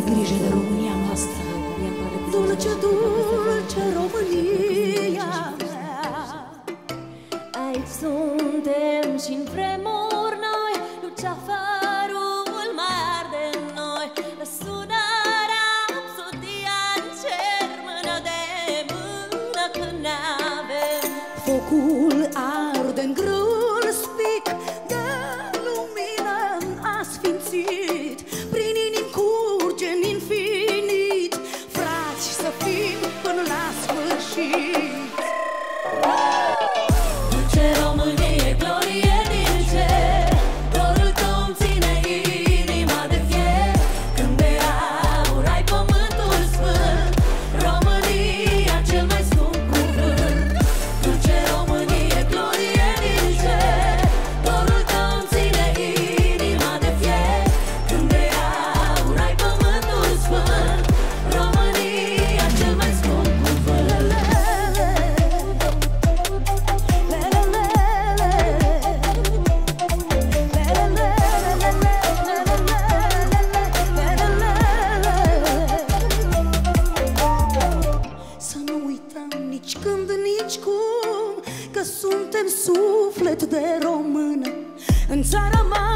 ai grijă de România noastră. Dulce, dulce România mea, aici suntem și în vremuri noi, luceafărul mai arde în noi, la sunarea absurdia în cer, mână de mână când ne avem. Focul she nici când, nici cum Că suntem suflet de română. În țara mea